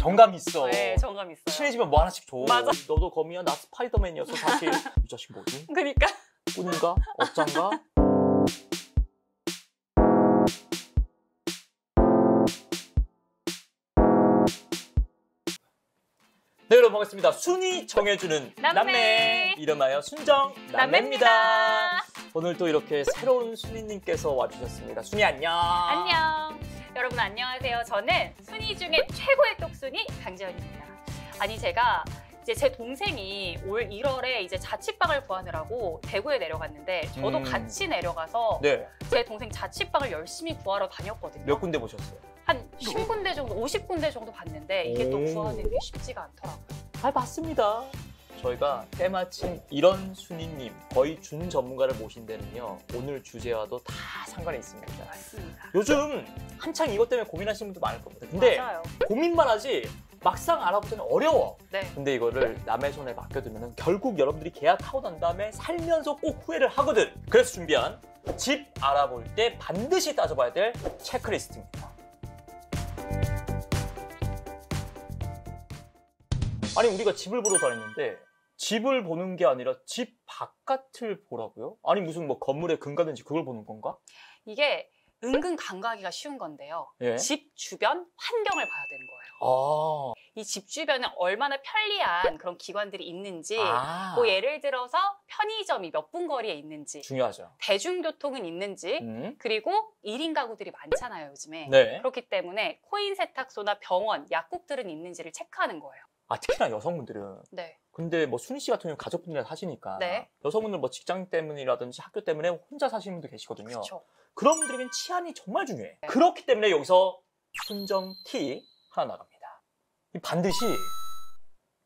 정감 있어. 네, 정감 있어요. 친해지면 뭐 하나씩 줘. 맞아. 너도 거미야, 나 스파이더맨이었어. 사실 이 자식 뭐지? 그러니까 꾼인가? 업장가? 네 여러분 반갑습니다. 순위 정해주는 남매, 남매. 이름하여 순정 남매입니다. 남매입니다. 오늘 또 이렇게 새로운 순위님께서 와주셨습니다. 순이 안녕. 안녕. 여러분 안녕하세요. 저는 순위 중에 최고의 똑순이 강재현입니다. 아니 제가 이제 제 동생이 올 1월에 이제 자취방을 구하느라고 대구에 내려갔는데 저도 음. 같이 내려가서 네, 제 동생 자취방을 열심히 구하러 다녔거든요. 몇 군데 보셨어요? 한 10군데 정도, 50군데 정도 봤는데 이게 또 오. 구하는 게 쉽지가 않더라고요. 아 맞습니다. 저희가 때마침 이런 순이님 거의 준 전문가를 모신 데는요 오늘 주제와도 다 상관이 있습니다. 맞습니다. 요즘 한창 이것 때문에 고민하시는 분도 많을 겁니다. 근데 맞아요. 고민만 하지 막상 알아보기는 어려워. 네. 근데 이거를 남의 손에 맡겨두면 결국 여러분들이 계약하고 난 다음에 살면서 꼭 후회를 하거든. 그래서 준비한 집 알아볼 때 반드시 따져봐야 될 체크리스트입니다. 아니 우리가 집을 보러 다녔는데 집을 보는 게 아니라 집 바깥을 보라고요? 아니 무슨 뭐 건물의 근가든지 그걸 보는 건가? 이게 은근 간과하기가 쉬운 건데요. 예. 집 주변 환경을 봐야 되는 거예요. 아. 이집 주변에 얼마나 편리한 그런 기관들이 있는지, 아. 뭐 예를 들어서 편의점이 몇 분 거리에 있는지, 중요하죠. 대중교통은 있는지, 음. 그리고 1인 가구들이 많잖아요, 요즘에. 네. 그렇기 때문에 코인 세탁소나 병원, 약국들은 있는지를 체크하는 거예요. 아 특히나 여성분들은 네. 근데 뭐 순희 씨 같은 경우는 가족분이랑 사시니까 네. 여성분들 뭐 직장 때문이라든지 학교 때문에 혼자 사시는 분들 계시거든요. 그렇죠. 그런 분들에겐 치안이 정말 중요해. 네. 그렇기 때문에 여기서 순정 티 하나 나갑니다. 이 반드시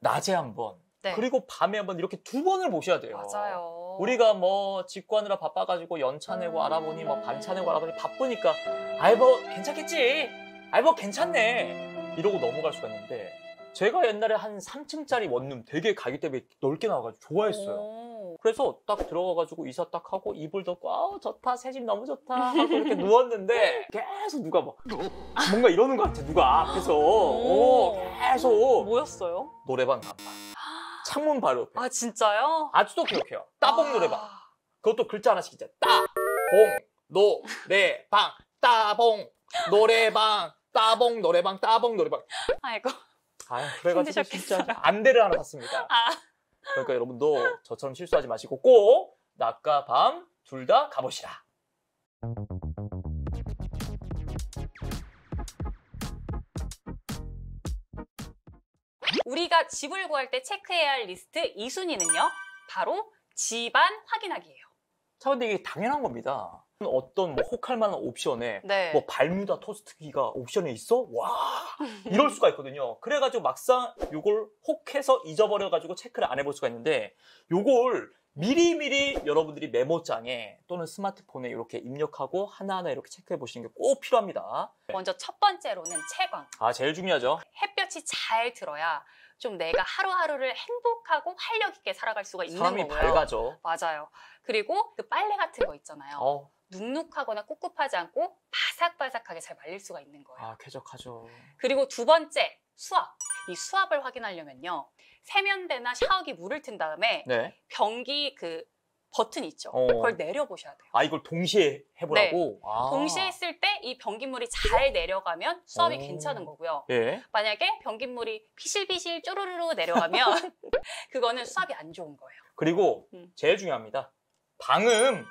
낮에 한 번, 네. 그리고 밤에 한 번 이렇게 두 번을 보셔야 돼요. 맞아요. 우리가 뭐 직구하느라 바빠가지고 연차 내고 음. 알아보니 뭐 반차 내고 알아보니 바쁘니까 아이 뭐 괜찮겠지 아이 뭐 괜찮네 이러고 넘어갈 수가 있는데 제가 옛날에 한 3층짜리 원룸 되게 가격 대비 넓게 나와가지고 좋아했어요 오. 그래서 딱 들어가가지고 이사 딱 하고 이불 덮고 아우 좋다 새 집 너무 좋다 하고 이렇게 누웠는데 계속 누가 막 뭔가 이러는 것 같아 누가 앞에서 오. 오, 계속 뭐였어요? 노래방 간판 창문 바로 옆에 아, 진짜요? 아직도 기억해요 따봉 아. 노래방 그것도 글자 하나씩 있잖아. 따, 봉, 노, 레, 방, 따봉, 노래방, 따봉, 노래방, 따봉, 노래방. 아이고. 아, 그래가지고 힘드셨겠어요. 진짜 안대를 하나 샀습니다. 아. 그러니까 여러분도 저처럼 실수하지 마시고 꼭 낮과 밤 둘 다 가보시라. 우리가 집을 구할 때 체크해야 할 리스트 2순위는요. 바로 집안 확인하기예요. 자, 근데 이게 당연한 겁니다. 어떤 뭐 혹할 만한 옵션에 네. 뭐 발뮤다 토스트기가 옵션에 있어? 와 이럴 수가 있거든요. 그래가지고 막상 요걸 혹해서 잊어버려가지고 체크를 안 해볼 수가 있는데 요걸 미리미리 여러분들이 메모장에 또는 스마트폰에 이렇게 입력하고 하나하나 이렇게 체크해 보시는 게 꼭 필요합니다. 먼저 첫 번째로는 채광. 아 제일 중요하죠. 햇볕이 잘 들어야 좀 내가 하루하루를 행복하고 활력 있게 살아갈 수가 있는 사람이 거고요. 밝아져. 맞아요. 그리고 그 빨래 같은 거 있잖아요. 어, 눅눅하거나 꿉꿉하지 않고 바삭바삭하게 잘 말릴 수가 있는 거예요. 아 쾌적하죠. 그리고 두 번째, 수압. 이 수압을 확인하려면요. 세면대나 샤워기 물을 튼 다음에 네. 변기 그 버튼 있죠. 어. 그걸 내려보셔야 돼요. 아 이걸 동시에 해보라고. 아. 네. 동시에 했을 때 이 변기물이 잘 내려가면 수압이 오. 괜찮은 거고요. 예. 만약에 변기물이 피실피실 쪼르르 내려가면 그거는 수압이 안 좋은 거예요. 그리고 음. 제일 중요합니다. 방음.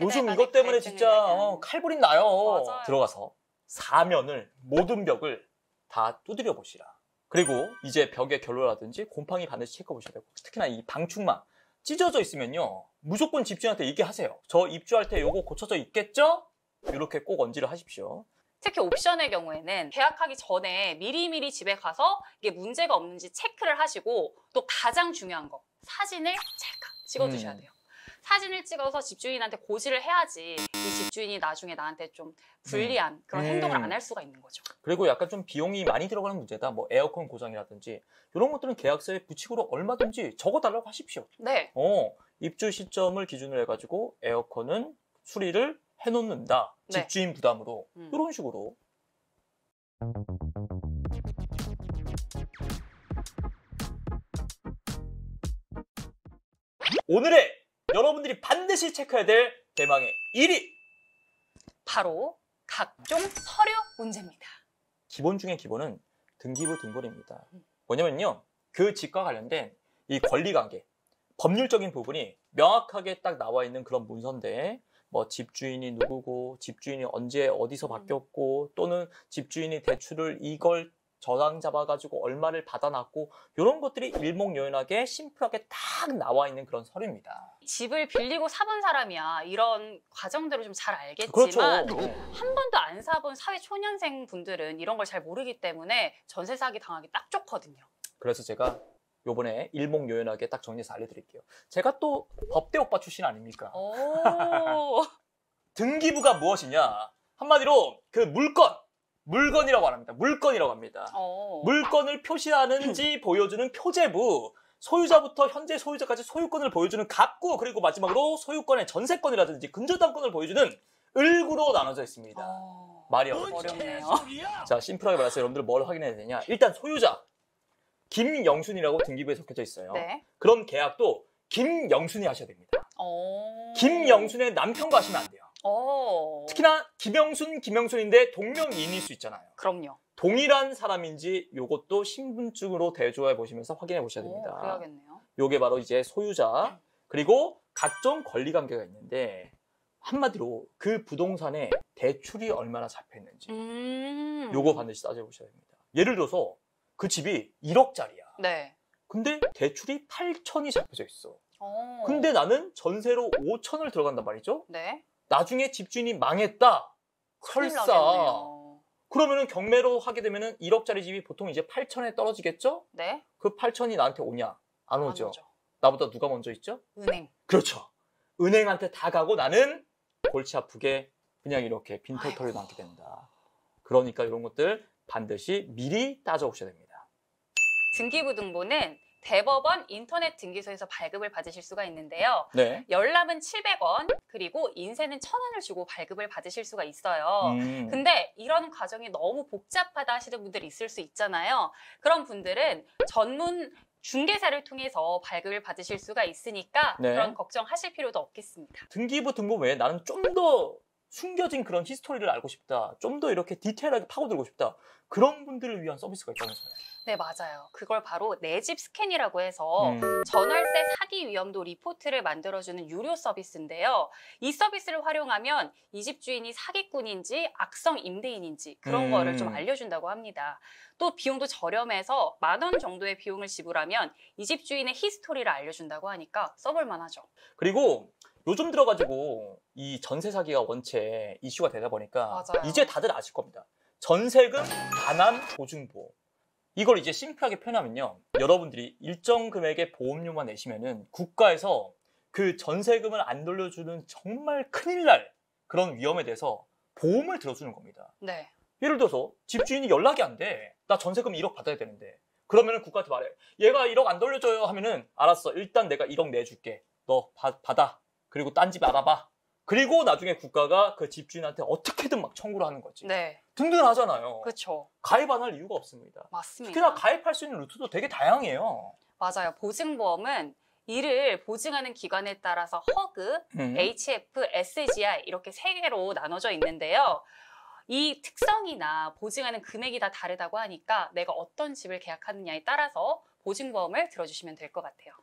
요즘 이것 때문에 진짜. 어, 칼부림 나요. 맞아요. 들어가서 사면을 모든 벽을 다 두드려 보시라. 그리고 이제 벽에 결로라든지 곰팡이 반드시 체크해 보셔야 되고 특히나 이 방충망 찢어져 있으면요 무조건 집주인한테 얘기하세요. 저 입주할 때 요거 고쳐져 있겠죠? 이렇게 꼭 언지를 하십시오. 특히 옵션의 경우에는 계약하기 전에 미리미리 집에 가서 이게 문제가 없는지 체크를 하시고 또 가장 중요한 거 사진을 찰칵 찍어두셔야 음. 돼요. 사진을 찍어서 집주인한테 고지를 해야지 이 집주인이 나중에 나한테 좀 불리한 네. 그런 음. 행동을 안할 네. 수가 있는 거죠. 그리고 약간 좀 비용이 많이 들어가는 문제다. 뭐 에어컨 고장이라든지 이런 것들은 계약서에 부칙으로 얼마든지 적어달라고 하십시오. 네. 어, 입주 시점을 기준으로 해가지고 에어컨은 수리를 해놓는다. 네. 집주인 부담으로. 음. 이런 식으로. 오늘의 여러분들이 반드시 체크해야 될 대망의 1위 바로 각종 서류 문제입니다. 기본 중에 기본은 등기부 등본입니다. 뭐냐면요. 그 집과 관련된 이 권리관계, 법률적인 부분이 명확하게 딱 나와 있는 그런 문서인데 뭐 집주인이 누구고 집주인이 언제 어디서 음. 바뀌었고 또는 집주인이 대출을 이걸 저당 잡아가지고 얼마를 받아놨고 이런 것들이 일목요연하게 심플하게 딱 나와 있는 그런 서류입니다. 집을 빌리고 사본 사람이야 이런 과정들을 좀잘 그렇죠. 알겠지만 한 번도 안 사본 사회 초년생 분들은 이런 걸 잘 모르기 때문에 전세 사기 당하기 딱 좋거든요. 그래서 제가 요번에 일목요연하게 딱 정리해서 알려드릴게요. 제가 또 법대 오빠 출신 아닙니까? 오. 등기부가 무엇이냐? 한마디로 그 물건, 물건이라고 합니다. 물건이라고 합니다. 어. 물건을 표시하는지 보여주는 표제부, 소유자부터 현재 소유자까지 소유권을 보여주는 갑구, 그리고 마지막으로 소유권의 전세권이라든지 근저당권을 보여주는 을구로 나눠져 있습니다. 어. 말이. 어렵네요. 자, 심플하게 말해서 여러분들 뭘 확인해야 되냐? 일단 소유자, 김영순이라고 등기부에 적혀져 있어요. 네. 그럼 계약도 김영순이 하셔야 됩니다. 어. 김영순의 남편과 하시면 안 돼요. 어. 특히나 김영순, 김영순인데 동명이인일 수 있잖아요. 그럼요. 동일한 사람인지 요것도 신분증으로 대조해 보시면서 확인해 보셔야 오, 됩니다. 그래야겠네요. 요게 바로 이제 소유자 그리고 각종 권리 관계가 있는데 한마디로 그 부동산에 대출이 얼마나 잡혀 있는지 음. 요거 반드시 따져 보셔야 됩니다. 예를 들어서 그 집이 1억짜리야. 네. 근데 대출이 8천이 잡혀져 있어. 어. 근데 나는 전세로 5천을 들어간단 말이죠. 네. 나중에 집주인이 망했다. 설사. 나겠네요. 그러면은 경매로 하게 되면은 1억짜리 집이 보통 이제 8천에 떨어지겠죠? 네. 그 8천이 나한테 오냐? 안안 오죠. 오죠. 나보다 누가 먼저 있죠? 은행. 그렇죠. 은행한테 다 가고 나는 골치 아프게 그냥 이렇게 빈털터리 남게 된다. 그러니까 이런 것들 반드시 미리 따져오셔야 됩니다. 등기부 등본은 대법원 인터넷 등기소에서 발급을 받으실 수가 있는데요. 네. 열람은 700원, 그리고 인쇄는 1000원을 주고 발급을 받으실 수가 있어요. 음. 근데 이런 과정이 너무 복잡하다 하시는 분들이 있을 수 있잖아요. 그런 분들은 전문 중개사를 통해서 발급을 받으실 수가 있으니까 네. 그런 걱정하실 필요도 없겠습니다. 등기부 등본 외에 나는 좀 더 숨겨진 그런 history를 알고 싶다. 좀 더 이렇게 디테일하게 파고들고 싶다. 그런 분들을 위한 서비스가 있다면서요. 네, 맞아요. 그걸 바로 내 집 스캔이라고 해서 음. 전월세 사기 위험도 리포트를 만들어주는 유료 서비스인데요. 이 서비스를 활용하면 이 집 주인이 사기꾼인지 악성 임대인인지 그런 음. 거를 좀 알려준다고 합니다. 또 비용도 저렴해서 만 원 정도의 비용을 지불하면 이 집 주인의 히스토리를 알려준다고 하니까 써볼 만 하죠. 그리고 요즘 들어가지고 이 전세 사기가 원체 이슈가 되다 보니까 맞아요. 이제 다들 아실 겁니다. 전세금 반환 보증보. 이걸 이제 심플하게 표현하면요. 여러분들이 일정 금액의 보험료만 내시면은 국가에서 그 전세금을 안 돌려주는 정말 큰일 날 그런 위험에 대해서 보험을 들어주는 겁니다. 네. 예를 들어서 집주인이 연락이 안 돼. 나 전세금 1억 받아야 되는데. 그러면은 국가한테 말해. 얘가 1억 안 돌려줘요 하면은 알았어. 일단 내가 1억 내줄게. 너 바- 받아. 그리고 딴 집 알아봐. 그리고 나중에 국가가 그 집주인한테 어떻게든 막 청구를 하는 거지. 네. 든든하잖아요. 그렇죠. 가입 안 할 이유가 없습니다. 맞습니다. 특히나 가입할 수 있는 루트도 되게 다양해요. 맞아요. 보증보험은 이를 보증하는 기관에 따라서 허그, 음. HF, SGI 이렇게 세 개로 나눠져 있는데요. 이 특성이나 보증하는 금액이 다 다르다고 하니까 내가 어떤 집을 계약하느냐에 따라서 보증보험을 들어주시면 될 것 같아요.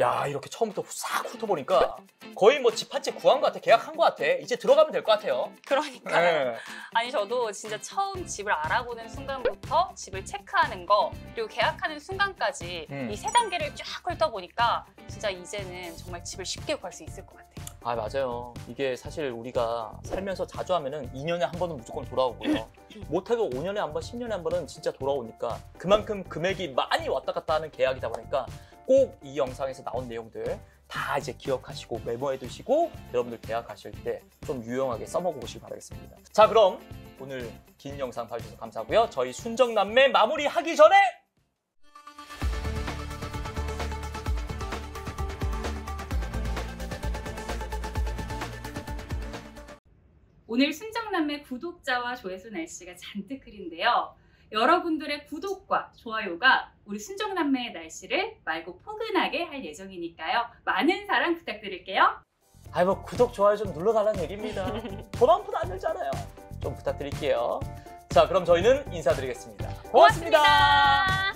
야 이렇게 처음부터 싹 훑어보니까 거의 뭐 집 한 채 구한 것 같아. 계약한 것 같아. 이제 들어가면 될 것 같아요. 그러니까요. 네. 아니 저도 진짜 처음 집을 알아보는 순간부터 집을 체크하는 거 그리고 계약하는 순간까지 음. 이세 단계를 쫙 훑어보니까 진짜 이제는 정말 집을 쉽게 구할 수 있을 것 같아요. 아 맞아요. 이게 사실 우리가 살면서 자주 하면은 2년에 한 번은 무조건 돌아오고요. 못해도 5년에 한 번, 10년에 한 번은 진짜 돌아오니까 그만큼 금액이 많이 왔다 갔다 하는 계약이다 보니까 꼭 이 영상에서 나온 내용들 다 이제 기억하시고 메모해 두시고 여러분들 계약하실 때 좀 유용하게 써먹어 보시기 바라겠습니다. 자 그럼 오늘 긴 영상 봐주셔서 감사하고요. 저희 순정남매 마무리하기 전에 오늘 순정남매 구독자와 조회수 날씨가 잔뜩 흐린데요. 여러분들의 구독과 좋아요가 우리 순정남매의 날씨를 맑고 포근하게 할 예정이니까요. 많은 사랑 부탁드릴게요. 아이 뭐 구독 좋아요 좀 눌러달라는 얘기입니다. 푼안 들잖아요. 좀 부탁드릴게요. 자 그럼 저희는 인사드리겠습니다 고맙습니다. 고맙습니다.